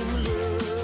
you love.